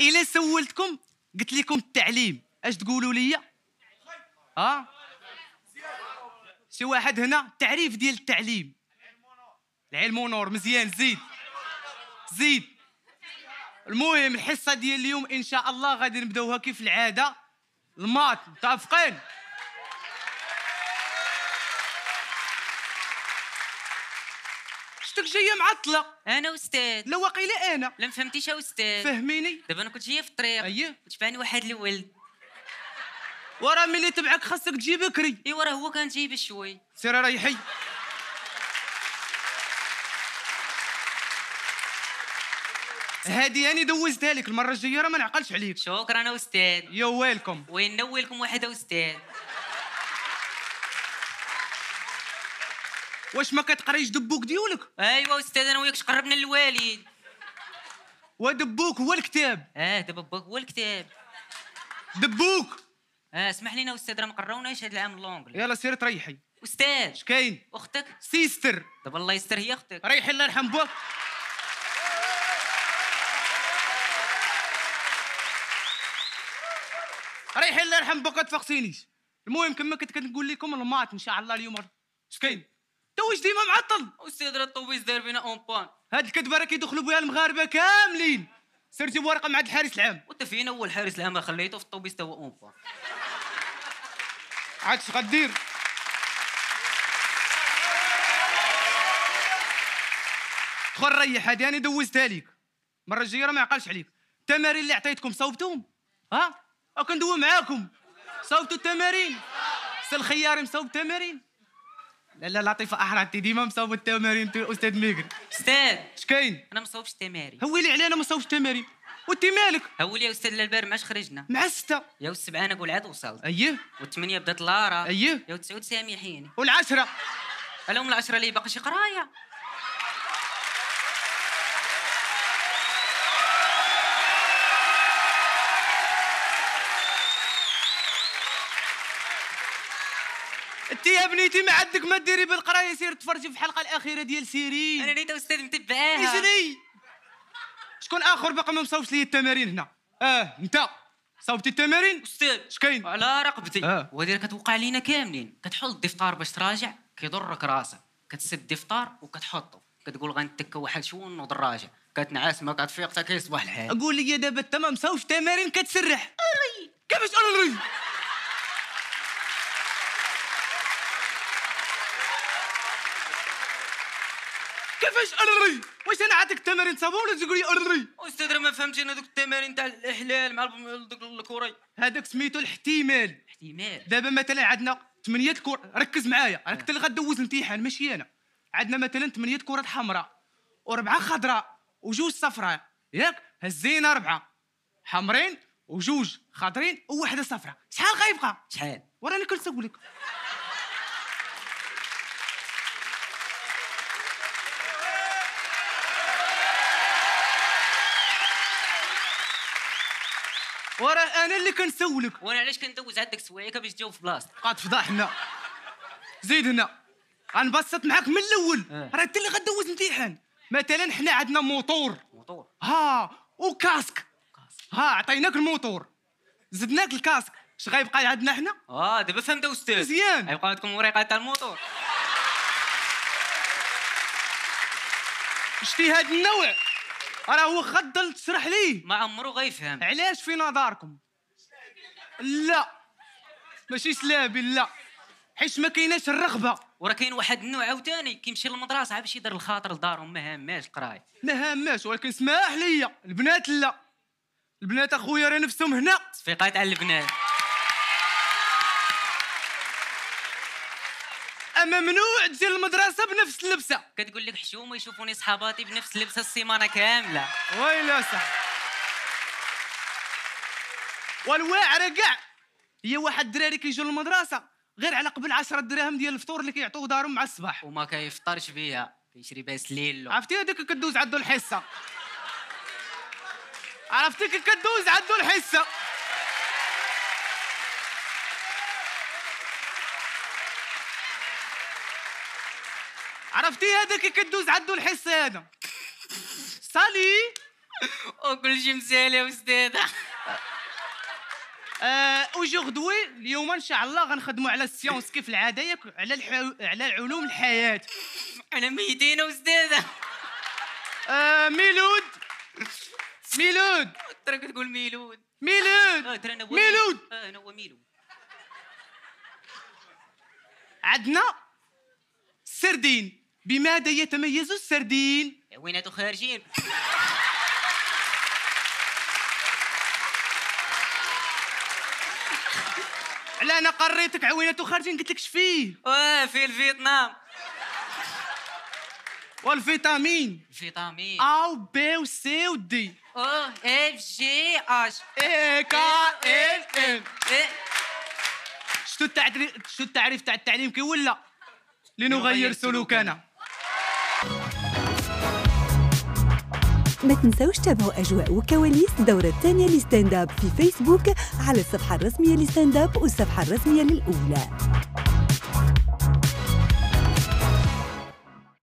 الا سولتكم قلت لكم التعليم. أش تقولوا لي؟ ها؟ شي واحد هنا التعريف ديال التعليم. العلم ونور مزيان زيد. زيد. المهم الحصة ديال اليوم إن شاء الله غادي نبدأوها كيف العادة. المات متفقين؟ شتك جاية معطلة. أنا أستاذ. لا واقيلا أنا. لا فهمتيش يا أستاذ. فهميني. دابا أنا كنت جاية في الطريق. اييه وتبعني واحد الولد. ورا ملي تبعك خاصك تجي بكري. ايوا راه هو كان جايب شوي. سير ريحي هادي أنا دوزتها لك. المرة الجاية راه ما نعقلش عليك. شكرا أنا أستاذ. يو ويلكم وين نولكم واحد أستاذ؟ واش ما كتقريش the book ديالك؟ ايوا أستاذ أنا وياك قربنا للوالد. و the book هو الكتاب. آه book هو الكتاب. the book. آه اسمح لينا أستاذ راه ما قراوناش هذا العام l'anglais يلا سير تريحي. أستاذ. اش كاين؟ أختك. sister. دابا الله يستر هي أختك. ريحي الله يرحم بوك. ريحي الله يرحم بوك ما تفقسينيش. المهم كما كنت كنقول لكم ال maths إن شاء الله اليوم اش واش ديما معطل؟ أستاذ راه الطوبيس دار بينا en panne هاد الكذبه راه كيدخلوا بها المغاربة كاملين. سيرتي بورقة مع الحارس العام. وأنت فينا هو الحارس العام خليته في الطوبيس تا هو en panne عاد اش غدير؟ دخل ريح هادي أنا دوزتها ليك. المرة الجاية راه ما يعقلش عليك. التمارين اللي عطيتكم صوبتهم ها؟ ها كندوي معاكم. صوبتوا التمارين. سي الخياري مصوب التمارين لا لا لطيفة. أحرى أنت ديما مصوب التمارين. أنت أستاذ ميغري أستاذ اش كاين أنا ما صوبش التمارين هوي لي علينا ما صوبش التمارين وأنت مالك؟ هولي يا أستاذ البار معاش خرجنا. مع الستة يا السبعه أنا قول عاد وصلت. اييه والثمانيه بدات لارا. اييه يا التسعود سامحيني. والعشرة. الهم العشرة اللي باقي شي قراية؟ انت يا بنيتي ما عندك ما ديري بالقراية سير تفرجي في الحلقة الأخيرة ديال سيرين أنا نيت أستاذ متبعاها. اجري شكون آخر باقي ما مصوبش لي التمارين هنا؟ آه أنت. صوبتي التمارين؟ أستاذ. اش كاين على رقبتي. آه. ودير كتوقع علينا كاملين. كتحط الدفتار باش تراجع كيضرك راسك. كتسد الدفتار وكتحطه كتقول غنتكا واحد شوية نوض راجع كتنعس ما كتفيق حتى كيصبح الحال. أقول لي دابا أنت ما مصوبش التمارين كتسرح. كيفاش أنا كيفاش نري واش أنا عطيك التمارين تصاوبهم ولا تقول لي نري أستاذ راه ما فهمتش أنا دوك التمارين تاع الإحلال مع دوك الكوري. هذاك سميتو الاحتمال. احتمال دابا مثلا عندنا ثمانية كور ركز معايا. راك انت اللي غدوز الامتحان ماشي أنا. عندنا مثلا ثمانية كرات حمراء وربعة خضراء وجوج صفراء. ياك هزينا ربعة حمرين وجوج خضرين وواحدة صفراء. شحال غيبقى؟ شحال؟ وراني كنت نقول لك وراه أنا اللي كنسولك. وأنا علاش كندوز عندك سوايع باش تجاوب في بلاصتك؟ قاعد تفضحنا زيد هنا. غنبسط معاك من الأول. آه. راه أنت اللي غدوز امتحان مثلا حنا عندنا موتور. موطور ها وكاسك. ها عطيناك الموتور. زدناك الكاسك. اش غيبقى عندنا حنا؟ آه دابا فهمت أستاذ. مزيان. غيبقى عندكم وريقة تاع الموطور شتي هاد النوع. راه هو خضل تشرح ليه؟ ما عمرو غيفهم. علاش في نظركم لا. ماشي سلابي لا. حيت ما كايناش الرغبة. وراه كاين واحد النوع عاوتاني كيمشي للمدرسة باش يدير الخاطر لدارهم ما هاماش القرايه ما هاماش ولكن اسمح ليا. البنات لا. البنات أخويا راه نفسهم هنا. تصفيقات على البنات. ممنوع تجي للمدرسه بنفس اللبسة. كتقول لك حشومه يشوفوني صحاباتي بنفس اللبسة السيمانة كاملة. ويلا صح والواعره كاع هي واحد الدراري كيجوا للمدرسه غير على قبل 10 دراهم ديال الفطور اللي كيعطوه دارهم مع الصباح. وما كيفطرش بيها كيشري بها سليلو عرفتي هذيك كدوز عندو الحصة؟ عرفتي كدوز عندو الحصة؟ عرفتي هذا كي كدوز عندو الحصه هذا؟ سالي وكل شيء مسالي أستاذة. Aujourd'hui آه، اليوم إن شاء الله غنخدموا على ال sciences كيف العادة ياك على الحو... على العلوم الحياة. أنا ميتين يا أستاذة. آه ميلود. ميلود. تراك تقول ميلود. ميلود. ترى هو ميلود. آه أنا هو ميلود. عندنا السردين بماذا يتميز السردين؟ ويناتو خارجين؟ على أنا قريتك عوينته خارجين قلت لك شفيه آه في الفيتنام. والفيتامين. فيتامين ا و بي و سي و دي. آه إف جي اش اي كا ال ام إيه. شتو التعريف شتو التعريف تاع التعليم كي ولا؟ لنغير سلوكنا. ما تنسوش تابعوا أجواء وكواليس الدورة الثانية ل Stand up في فيسبوك على الصفحة الرسمية ل Stand up والصفحة الرسمية للأولى.